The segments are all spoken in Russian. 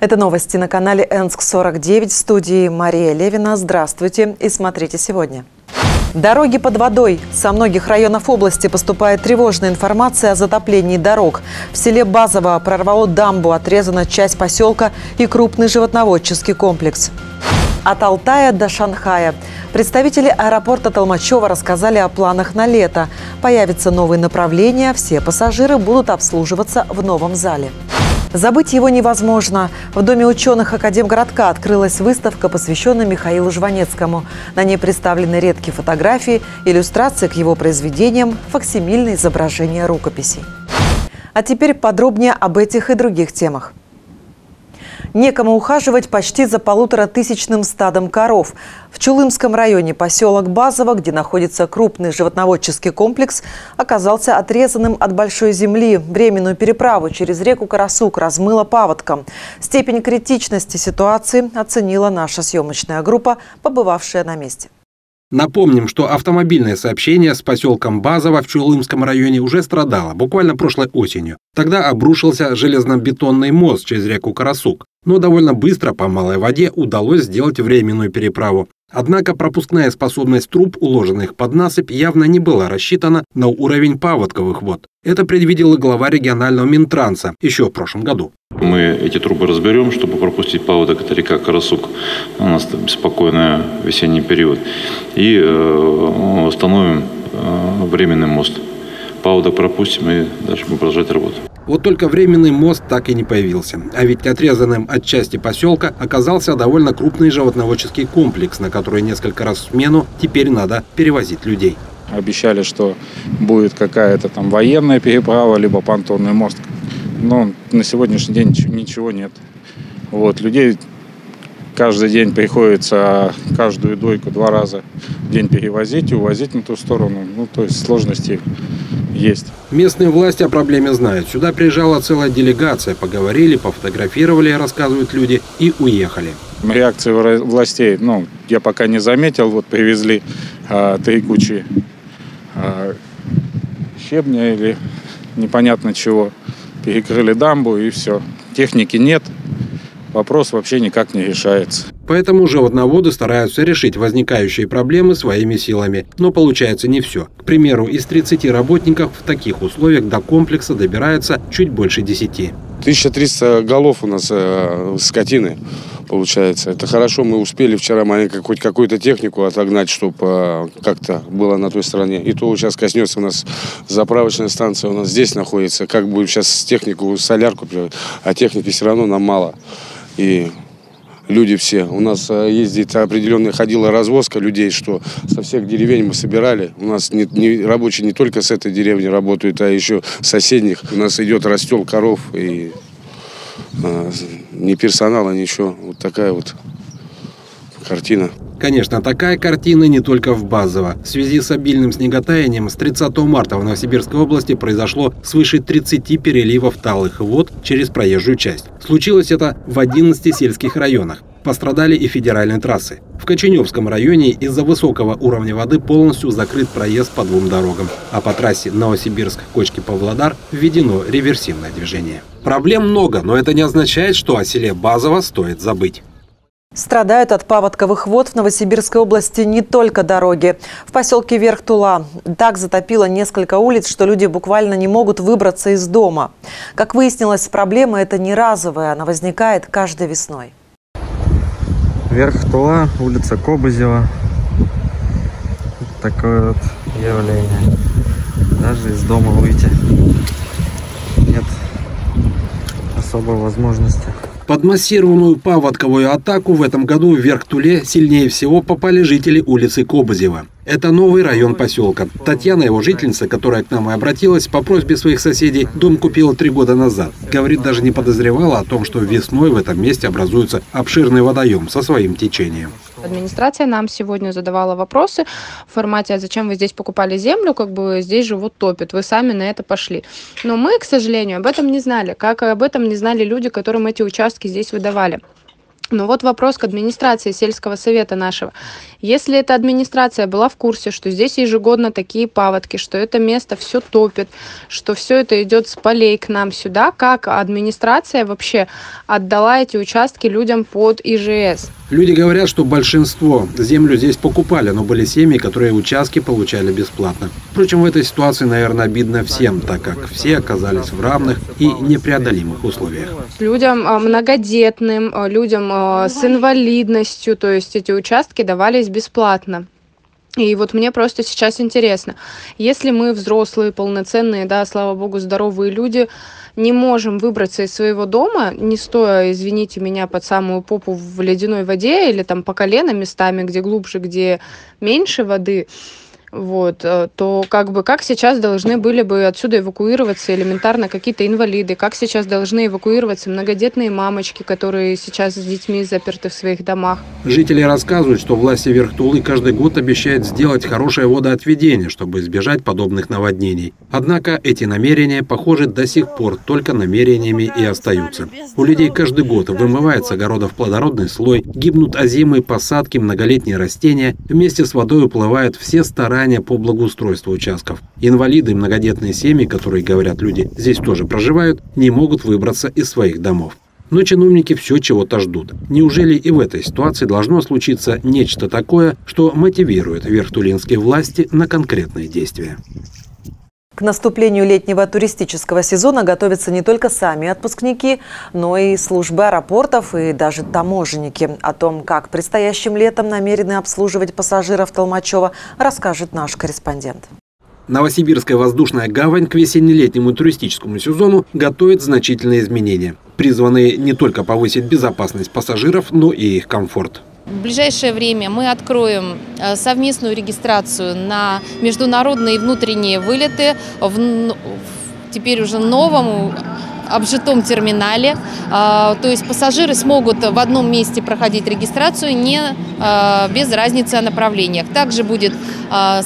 Это новости на канале Энск-49 в студии Мария Левина. Здравствуйте и смотрите сегодня. Дороги под водой. Со многих районов области поступает тревожная информация о затоплении дорог. В селе Базово прорвало дамбу, отрезана часть поселка и крупный животноводческий комплекс. От Алтая до Шанхая. Представители аэропорта Толмачева рассказали о планах на лето. Появятся новые направления, все пассажиры будут обслуживаться в новом зале. Забыть его невозможно. В Доме ученых Академгородка открылась выставка, посвященная Михаилу Жванецкому. На ней представлены редкие фотографии, иллюстрации к его произведениям, факсимильные изображения рукописей. А теперь подробнее об этих и других темах. Некому ухаживать почти за полуторатысячным стадом коров. В Чулымском районе поселок Базово, где находится крупный животноводческий комплекс, оказался отрезанным от большой земли. Временную переправу через реку Карасук размыло паводком. Степень критичности ситуации оценила наша съемочная группа, побывавшая на месте. Напомним, что автомобильное сообщение с поселком Базово в Чулымском районе уже страдало буквально прошлой осенью. Тогда обрушился железнобетонный мост через реку Карасук, но довольно быстро по малой воде удалось сделать временную переправу. Однако пропускная способность труб, уложенных под насыпь, явно не была рассчитана на уровень паводковых вод. Это предвидел глава регионального Минтранса еще в прошлом году. Мы эти трубы разберем, чтобы пропустить паводок. Это река Карасук. У нас беспокойный весенний период. И э, установим э, временный мост. Паводок пропустим и дальше будем продолжать работу. Вот только временный мост так и не появился. А ведь отрезанным от части поселка оказался довольно крупный животноводческий комплекс, на который несколько раз в смену теперь надо перевозить людей. Обещали, что будет какая-то там военная переправа, либо понтонный мост. Но на сегодняшний день ничего нет. Вот, людей каждый день приходится каждую дойку два раза в день перевозить и увозить на ту сторону. Ну, то есть сложности есть. Местные власти о проблеме знают. Сюда приезжала целая делегация, поговорили, пофотографировали, рассказывают люди, и уехали. Реакции властей, ну, я пока не заметил. Вот привезли а, три кучи а, щебня или непонятно чего. Перекрыли дамбу и все. Техники нет, вопрос вообще никак не решается. Поэтому животноводы стараются решить возникающие проблемы своими силами. Но получается не все. К примеру, из 30 работников в таких условиях до комплекса добирается чуть больше 10. 1300 голов у нас э, скотины получается. Это хорошо, мы успели вчера маленько хоть какую-то технику отогнать, чтобы э, как-то было на той стороне. И то сейчас коснется у нас заправочная станция, у нас здесь находится. Как будем сейчас технику, солярку, а техники все равно нам мало. И люди все. У нас э, ездит определенная ходила развозка людей, что со всех деревень мы собирали. У нас не, не, рабочие не только с этой деревни работают, а еще соседних. У нас идет растел коров и а, ни персонала, ничего. Вот такая вот картина. Конечно, такая картина не только в Базово. В связи с обильным снеготаянием с 30 марта в Новосибирской области произошло свыше 30 переливов талых вод через проезжую часть. Случилось это в 11 сельских районах. Пострадали и федеральные трассы. В Коченевском районе из-за высокого уровня воды полностью закрыт проезд по двум дорогам, а по трассе Новосибирск-Кочки-Павлодар введено реверсивное движение. Проблем много, но это не означает, что о селе Базово стоит забыть. Страдают от паводковых вод в Новосибирской области не только дороги. В поселке Верх-Тула так затопило несколько улиц, что люди буквально не могут выбраться из дома. Как выяснилось, проблема эта не разовая, она возникает каждой весной. Верх-Тула, улица Кобызева. Такое вот явление. Даже из дома выйти нет особой возможности. Под массированную паводковую атаку в этом году вверх Туле сильнее всего попали жители улицы Кобызева. Это новый район поселка. Татьяна, его жительница, которая к нам и обратилась, по просьбе своих соседей дом купила три года назад. Говорит, даже не подозревала о том, что весной в этом месте образуется обширный водоем со своим течением. Администрация нам сегодня задавала вопросы в формате, а зачем вы здесь покупали землю, как бы здесь же вот топят, вы сами на это пошли. Но мы, к сожалению, об этом не знали, как об этом не знали люди, которым эти участки здесь выдавали. Но вот вопрос к администрации сельского совета нашего. Если эта администрация была в курсе, что здесь ежегодно такие паводки, что это место все топит, что все это идет с полей к нам сюда, как администрация вообще отдала эти участки людям под ИЖС? Люди говорят, что большинство землю здесь покупали, но были семьи, которые участки получали бесплатно. Впрочем, в этой ситуации, наверное, обидно всем, так как все оказались в равных и непреодолимых условиях. Людям а, многодетным, а, людям а, с инвалидностью, то есть эти участки давались бесплатно. И вот мне просто сейчас интересно, если мы взрослые, полноценные, да, слава богу, здоровые люди, не можем выбраться из своего дома, не стоя, извините меня, под самую попу в ледяной воде или там по колено местами, где глубже, где меньше воды, вот, э, то как бы как сейчас должны были бы отсюда эвакуироваться элементарно какие-то инвалиды, как сейчас должны эвакуироваться многодетные мамочки, которые сейчас с детьми заперты в своих домах. Жители рассказывают, что власти Верхтулы каждый год обещают сделать хорошее водоотведение, чтобы избежать подобных наводнений. Однако эти намерения, похоже, до сих пор только намерениями и остаются. У людей каждый год вымывается с огородов плодородный слой, гибнут озимые посадки, многолетние растения, вместе с водой уплывают все старания старания по благоустройству участков. Инвалиды и многодетные семьи, которые, говорят люди, здесь тоже проживают, не могут выбраться из своих домов. Но чиновники все чего-то ждут. Неужели и в этой ситуации должно случиться нечто такое, что мотивирует вертулинские власти на конкретные действия? К наступлению летнего туристического сезона готовятся не только сами отпускники, но и службы аэропортов и даже таможенники. О том, как предстоящим летом намерены обслуживать пассажиров Толмачева, расскажет наш корреспондент. Новосибирская воздушная гавань к весенне-летнему туристическому сезону готовит значительные изменения, призванные не только повысить безопасность пассажиров, но и их комфорт. В ближайшее время мы откроем э, совместную регистрацию на международные и внутренние вылеты в теперь уже новом обжитом терминале. А, то есть пассажиры смогут в одном месте проходить регистрацию не а, без разницы о направлениях. Также будет а,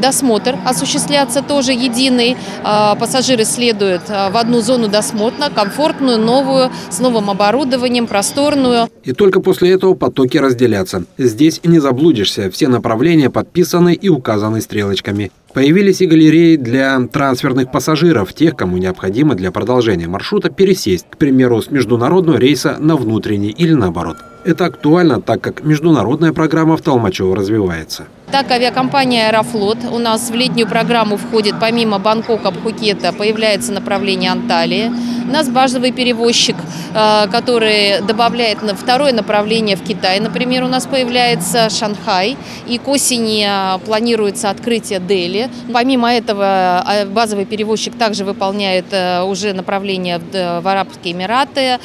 досмотр осуществляться тоже единый. А, пассажиры следуют а, в одну зону досмотра, комфортную, новую, с новым оборудованием, просторную. И только после этого потоки разделятся. Здесь не заблудишься, все направления подписаны и указаны стрелочками. Появились и галереи для трансферных пассажиров, тех, кому необходимо для продолжения маршрута пересесть, к примеру, с международного рейса на внутренний или наоборот. Это актуально, так как международная программа в Толмачево развивается. Так, авиакомпания «Аэрофлот» у нас в летнюю программу входит, помимо Бангкока, Пхукета, появляется направление Анталии. У нас базовый перевозчик, э, который добавляет на второе направление в Китай. Например, у нас появляется Шанхай, и к осени э, планируется открытие Дели. Помимо этого, э, базовый перевозчик также выполняет уже направление в Арабские Эмираты,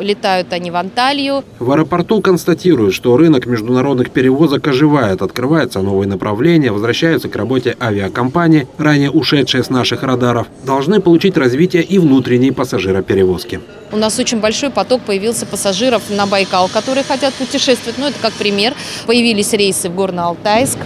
летают они в Анталию. В аэропорту констатируют, что рынок международных перевозок оживает, открываются новые направления, возвращаются к работе авиакомпании, ранее ушедшие с наших радаров, должны получить развитие и в внутренней пассажироперевозки. У нас очень большой поток появился пассажиров на Байкал, которые хотят путешествовать. Ну, это как пример. Появились рейсы в Горно-Алтайск,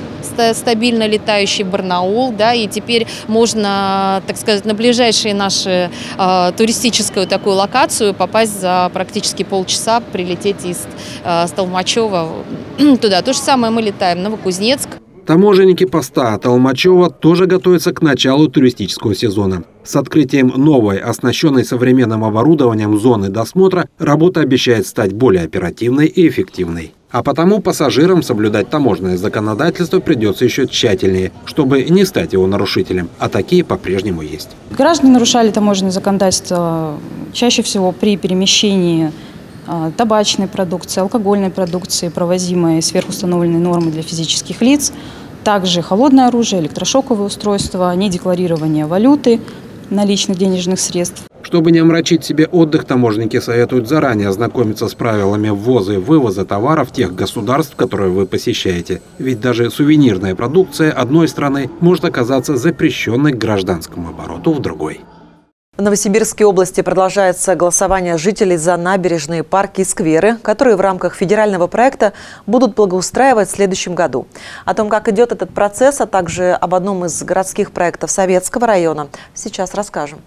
стабильно летающий Барнаул, да, и теперь можно, так сказать, на ближайшие наши э, туристическую такую локацию попасть за практически полчаса, прилететь из э, Столмачева туда. То же самое мы летаем в Новокузнецк, Таможенники поста Толмачева тоже готовятся к началу туристического сезона. С открытием новой, оснащенной современным оборудованием зоны досмотра, работа обещает стать более оперативной и эффективной. А потому пассажирам соблюдать таможенное законодательство придется еще тщательнее, чтобы не стать его нарушителем. А такие по-прежнему есть. Граждане нарушали таможенное законодательство чаще всего при перемещении табачной продукции, алкогольной продукции, провозимой сверхустановленной нормы для физических лиц, также холодное оружие, электрошоковые устройства, недекларирование валюты, наличных денежных средств. Чтобы не омрачить себе отдых, таможенники советуют заранее ознакомиться с правилами ввоза и вывоза товаров тех государств, которые вы посещаете. Ведь даже сувенирная продукция одной страны может оказаться запрещенной к гражданскому обороту в другой. В Новосибирской области продолжается голосование жителей за набережные парки и скверы, которые в рамках федерального проекта будут благоустраивать в следующем году. О том, как идет этот процесс, а также об одном из городских проектов Советского района, сейчас расскажем.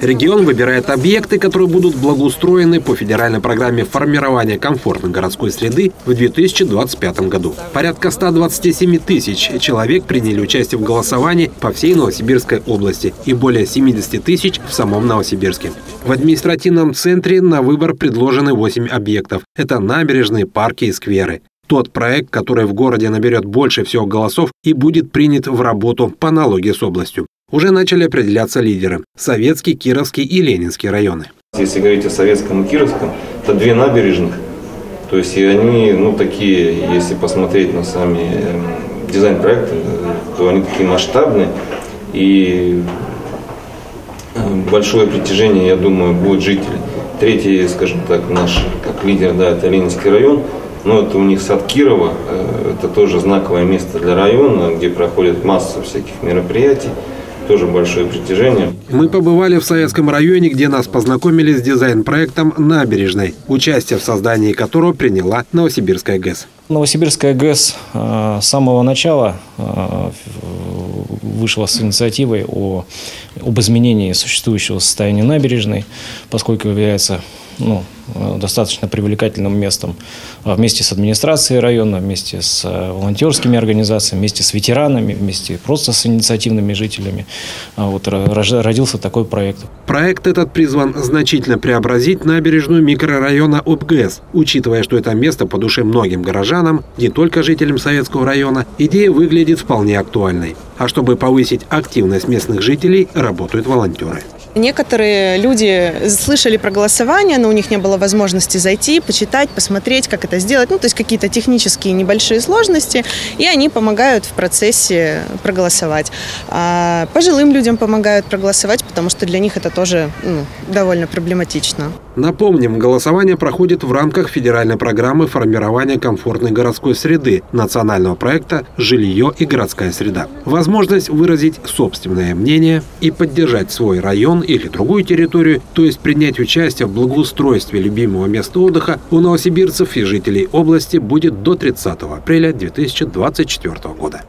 Регион выбирает объекты, которые будут благоустроены по федеральной программе формирования комфортной городской среды в 2025 году. Порядка 127 тысяч человек приняли участие в голосовании по всей Новосибирской области и более 70 тысяч в самом Новосибирске. В административном центре на выбор предложены 8 объектов. Это набережные, парки и скверы тот проект, который в городе наберет больше всего голосов и будет принят в работу по аналогии с областью. Уже начали определяться лидеры – Советский, Кировский и Ленинский районы. Если говорить о Советском и Кировском, это две набережных. То есть и они, ну, такие, если посмотреть на сами эм, дизайн проекта, то они такие масштабные. И эм, большое притяжение, я думаю, будет жителей. Третий, скажем так, наш как лидер, да, это Ленинский район. Но это у них сад Кирова, э, это тоже знаковое место для района, где проходит масса всяких мероприятий тоже большое притяжение. Мы побывали в Советском районе, где нас познакомили с дизайн-проектом «Набережной», участие в создании которого приняла Новосибирская ГЭС. Новосибирская ГЭС э, с самого начала э, вышла с инициативой о, об изменении существующего состояния набережной, поскольку является ну, Э, достаточно привлекательным местом а вместе с администрацией района, вместе с э, волонтерскими организациями, вместе с ветеранами, вместе просто с инициативными жителями. А вот родился такой проект. Проект этот призван значительно преобразить набережную микрорайона ОБГЭС, учитывая, что это место по душе многим горожанам, не только жителям Советского района, идея выглядит вполне актуальной. А чтобы повысить активность местных жителей, работают волонтеры. Некоторые люди слышали про голосование, но у них не было возможности зайти, почитать, посмотреть, как это сделать. Ну, то есть какие-то технические небольшие сложности, и они помогают в процессе проголосовать. А пожилым людям помогают проголосовать, потому что для них это тоже ну, довольно проблематично. Напомним, голосование проходит в рамках федеральной программы формирования комфортной городской среды национального проекта «Жилье и городская среда». Возможность выразить собственное мнение и поддержать свой район или другую территорию, то есть принять участие в благоустройстве любимого места отдыха у новосибирцев и жителей области будет до 30 апреля 2024 года.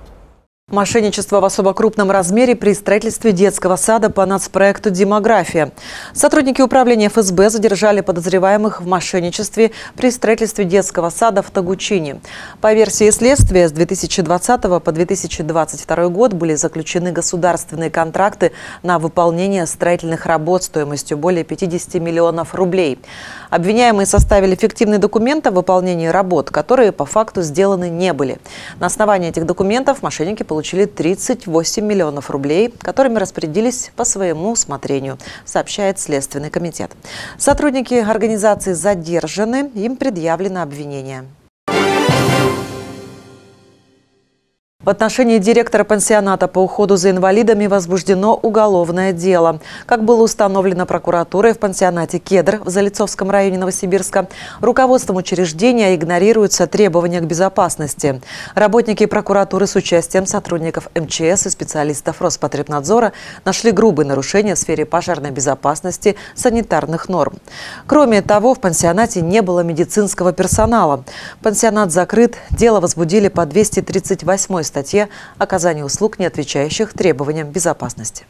Мошенничество в особо крупном размере при строительстве детского сада по нацпроекту «Демография». Сотрудники управления ФСБ задержали подозреваемых в мошенничестве при строительстве детского сада в Тагучине. По версии следствия, с 2020 по 2022 год были заключены государственные контракты на выполнение строительных работ стоимостью более 50 миллионов рублей. Обвиняемые составили фиктивные документы о выполнении работ, которые по факту сделаны не были. На основании этих документов мошенники получили получили 38 миллионов рублей, которыми распорядились по своему усмотрению, сообщает Следственный комитет. Сотрудники организации задержаны, им предъявлено обвинение. В отношении директора пансионата по уходу за инвалидами возбуждено уголовное дело. Как было установлено прокуратурой в пансионате «Кедр» в Залицовском районе Новосибирска, руководством учреждения игнорируются требования к безопасности. Работники прокуратуры с участием сотрудников МЧС и специалистов Роспотребнадзора нашли грубые нарушения в сфере пожарной безопасности, санитарных норм. Кроме того, в пансионате не было медицинского персонала. Пансионат закрыт, дело возбудили по 238 статье «Оказание услуг, не отвечающих требованиям безопасности».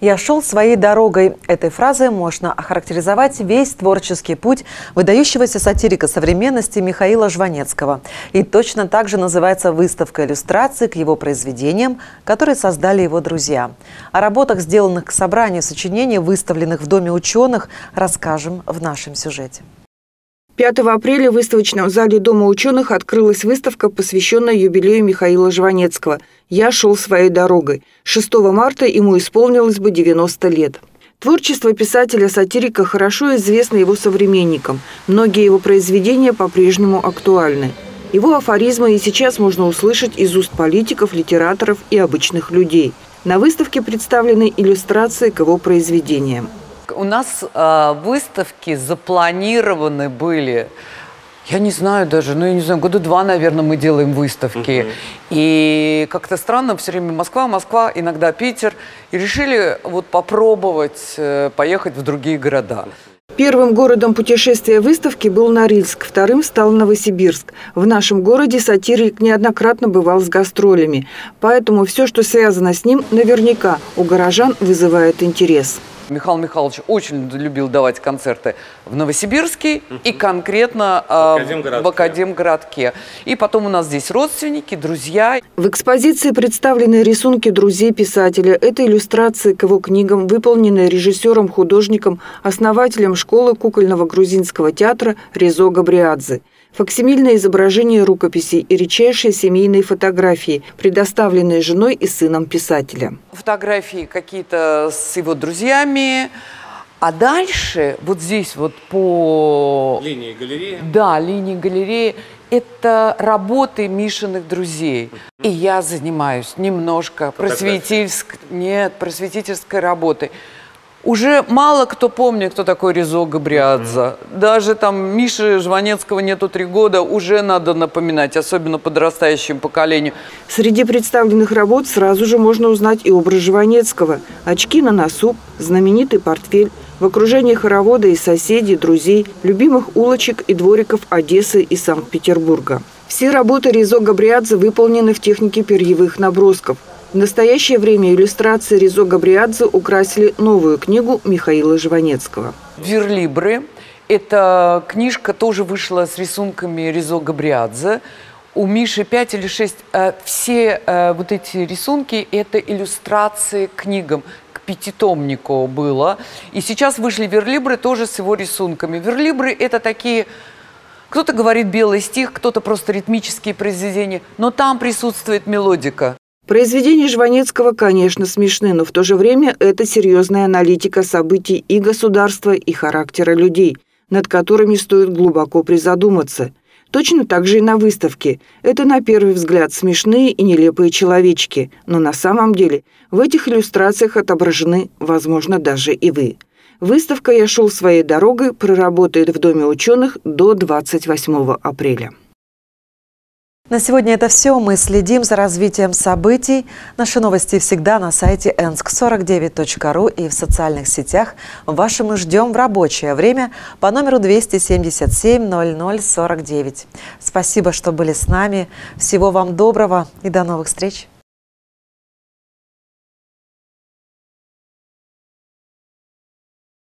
«Я шел своей дорогой». Этой фразой можно охарактеризовать весь творческий путь выдающегося сатирика современности Михаила Жванецкого. И точно так же называется выставка иллюстраций к его произведениям, которые создали его друзья. О работах, сделанных к собранию сочинений, выставленных в Доме ученых, расскажем в нашем сюжете. 5 апреля в выставочном зале Дома ученых открылась выставка, посвященная юбилею Михаила Жванецкого «Я шел своей дорогой». 6 марта ему исполнилось бы 90 лет. Творчество писателя-сатирика хорошо известно его современникам. Многие его произведения по-прежнему актуальны. Его афоризмы и сейчас можно услышать из уст политиков, литераторов и обычных людей. На выставке представлены иллюстрации к его произведениям. У нас э, выставки запланированы были я не знаю даже, ну, я не знаю, года два, наверное, мы делаем выставки. Uh-huh. И как-то странно, все время Москва, Москва, иногда Питер. И решили вот попробовать э, поехать в другие города. Первым городом путешествия выставки был Норильск, вторым стал Новосибирск. В нашем городе сатирик неоднократно бывал с гастролями, поэтому все, что связано с ним, наверняка у горожан вызывает интерес. Михаил Михайлович очень любил давать концерты в Новосибирске и конкретно э, в, Академгородке. в Академгородке. И потом у нас здесь родственники, друзья. В экспозиции представлены рисунки друзей писателя. Это иллюстрации к его книгам, выполненные режиссером, художником, основателем школы кукольного грузинского театра Резо Габриадзе факсимильное изображение рукописей и редчайшие семейные фотографии, предоставленные женой и сыном писателя. Фотографии какие-то с его друзьями, а дальше, вот здесь вот по... Линии галереи? Да, линии галереи. Это работы Мишиных друзей. И я занимаюсь немножко просветительской, нет, просветительской работой. Уже мало кто помнит, кто такой Резо Габриадзе. Mm-hmm. Даже там Миши Жванецкого нету три года, уже надо напоминать, особенно подрастающему поколению. Среди представленных работ сразу же можно узнать и образ Жванецкого. Очки на носу, знаменитый портфель, в окружении хоровода и соседей, друзей, любимых улочек и двориков Одессы и Санкт-Петербурга. Все работы Резо Габриадзе выполнены в технике перьевых набросков. В настоящее время иллюстрации Ризо Габриадзе украсили новую книгу Михаила Жванецкого. «Верлибры» – это книжка тоже вышла с рисунками Ризо Габриадзе. У Миши 5 или 6. Э, все э, вот эти рисунки – это иллюстрации к книгам, пятитомнику было. И сейчас вышли верлибры тоже с его рисунками. Верлибры – это такие кто-то говорит белый стих, кто-то просто ритмические произведения, но там присутствует мелодика. Произведения Жванецкого, конечно, смешны, но в то же время это серьезная аналитика событий и государства, и характера людей, над которыми стоит глубоко призадуматься. Точно так же и на выставке. Это, на первый взгляд, смешные и нелепые человечки, но на самом деле в этих иллюстрациях отображены, возможно, даже и вы. Выставка «Я шел своей дорогой» проработает в Доме ученых до 28 апреля. На сегодня это все. Мы следим за развитием событий. Наши новости всегда на сайте ensk49.ru и в социальных сетях. Ваши мы ждем в рабочее время по номеру 277 0049. Спасибо, что были с нами. Всего вам доброго и до новых встреч.